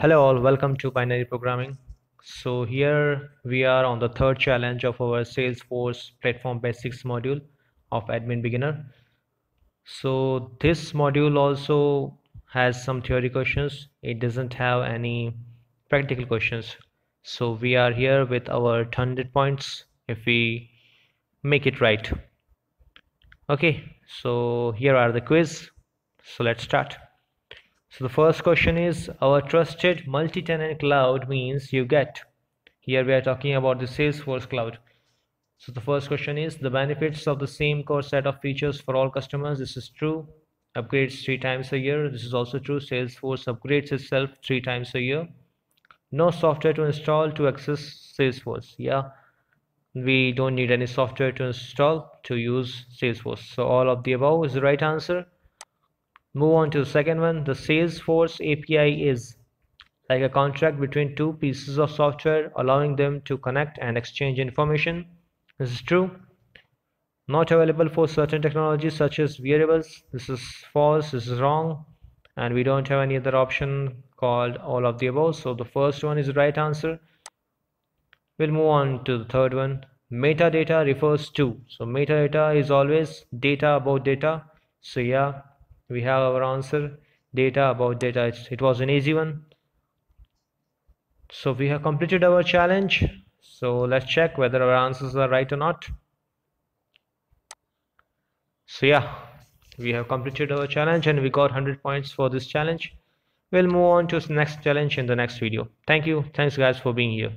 Hello all, welcome to Binary Programming. So here we are on the third challenge of our Salesforce Platform Basics module of Admin Beginner. So this module also has some theory questions. It doesn't have any practical questions. So we are here with our 100 points if we make it right. Okay, so here are the quiz. So let's start. So the first question is our trusted multi-tenant cloud means you get. Here we are talking about the Salesforce cloud. So the first question is the benefits of the same core set of features for all customers. This is true. Upgrades three times a year. This is also true. Salesforce upgrades itself three times a year. No software to install to access Salesforce. Yeah, we don't need any software to install to use Salesforce. So all of the above is the right answer move on to the second one. The salesforce api is like a contract between two pieces of software allowing them to connect and exchange information. This is true. Not available for certain technologies such as wearables. This is false. This is wrong. And we don't have any other option called all of the above. So the first one is the right answer. We'll move on to the third one. Metadata refers to. So metadata is always data about data. So yeah we have our answer data about data. It, was an easy one. So we have completed our challenge. So let's check whether our answers are right or not. So yeah we have completed our challenge and we got 100 points for this challenge. We'll move on to the next challenge in the next video. Thank you. Thanks guys for being here